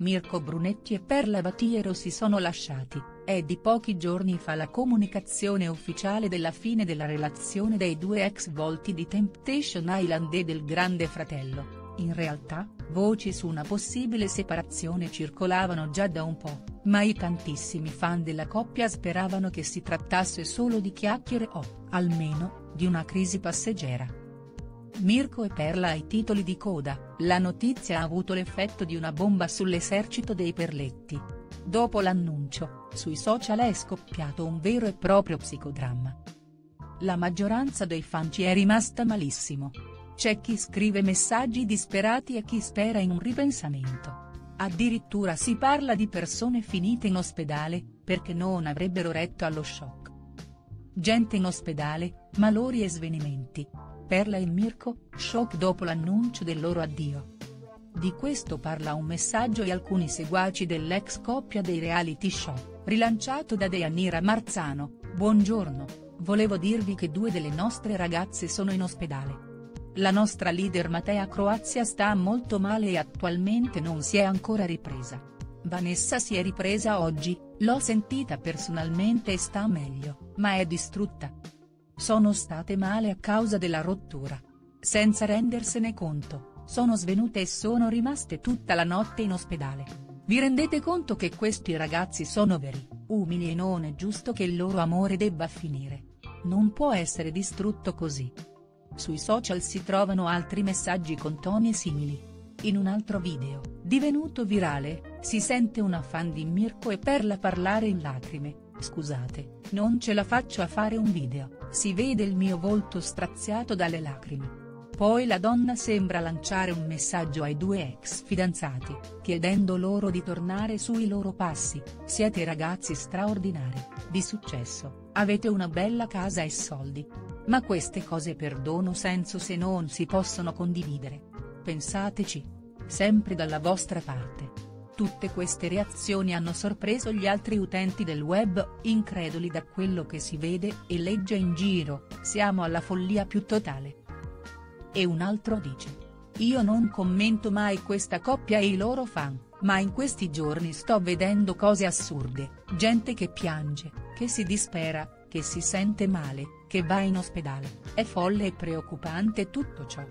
Mirko Brunetti e Perla Batiero si sono lasciati, è di pochi giorni fa la comunicazione ufficiale della fine della relazione dei due ex volti di Temptation Island e del Grande Fratello, in realtà, voci su una possibile separazione circolavano già da un po', ma i tantissimi fan della coppia speravano che si trattasse solo di chiacchiere o, almeno, di una crisi passeggera. Mirko e Perla ai titoli di coda, la notizia ha avuto l'effetto di una bomba sull'esercito dei Perletti. Dopo l'annuncio, sui social è scoppiato un vero e proprio psicodramma. La maggioranza dei fan ci è rimasta malissimo. C'è chi scrive messaggi disperati e chi spera in un ripensamento. Addirittura si parla di persone finite in ospedale, perché non avrebbero retto allo shock. Gente in ospedale, malori e svenimenti, Perla e Mirko, shock dopo l'annuncio del loro addio. Di questo parla un messaggio e alcuni seguaci dell'ex coppia dei reality show, rilanciato da Deanira Marzano, buongiorno, volevo dirvi che due delle nostre ragazze sono in ospedale. La nostra leader Matea Croazia sta molto male e attualmente non si è ancora ripresa. Vanessa si è ripresa oggi, l'ho sentita personalmente e sta meglio, ma è distrutta. Sono state male a causa della rottura. Senza rendersene conto, sono svenute e sono rimaste tutta la notte in ospedale. Vi rendete conto che questi ragazzi sono veri, umili e non è giusto che il loro amore debba finire. Non può essere distrutto così. Sui social si trovano altri messaggi con toni simili. In un altro video, divenuto virale, si sente una fan di Mirko e Perla parlare in lacrime, scusate, non ce la faccio a fare un video si vede il mio volto straziato dalle lacrime. Poi la donna sembra lanciare un messaggio ai due ex fidanzati, chiedendo loro di tornare sui loro passi, siete ragazzi straordinari, di successo, avete una bella casa e soldi. Ma queste cose perdono senso se non si possono condividere. Pensateci. Sempre dalla vostra parte. Tutte queste reazioni hanno sorpreso gli altri utenti del web, increduli da quello che si vede e legge in giro, siamo alla follia più totale. E un altro dice. Io non commento mai questa coppia e i loro fan, ma in questi giorni sto vedendo cose assurde, gente che piange, che si dispera, che si sente male, che va in ospedale, è folle e preoccupante tutto ciò.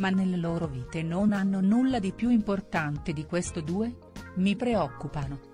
Ma nelle loro vite non hanno nulla di più importante di questo due? Mi preoccupano.